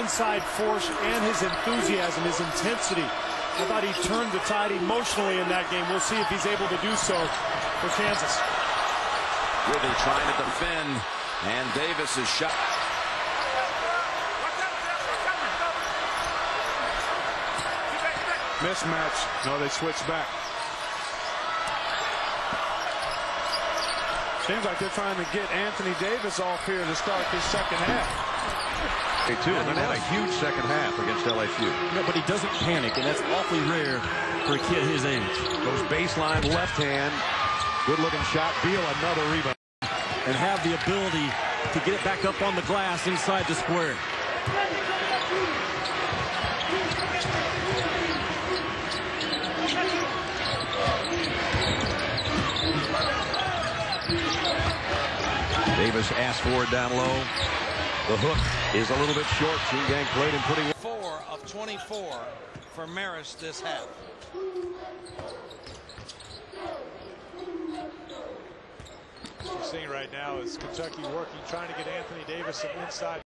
inside force and his enthusiasm, his intensity. I thought he turned the tide emotionally in that game. We'll see if he's able to do so for Kansas. Withey trying to defend, and Davis is shot. Mismatch. No, they switch back. Seems like they're trying to get Anthony Davis off here to start this second half. Too, and then had a huge second half against LSU. No, but he doesn't panic, and that's awfully rare for a kid his age. Goes baseline left hand. Good looking shot. Beal another rebound. And have the ability to get it back up on the glass inside the square. Davis asked for it down low. The hook is a little bit short. Gang played and putting Four of 24 for Maris this half. What you're seeing right now is Kentucky working, trying to get Anthony Davis some inside.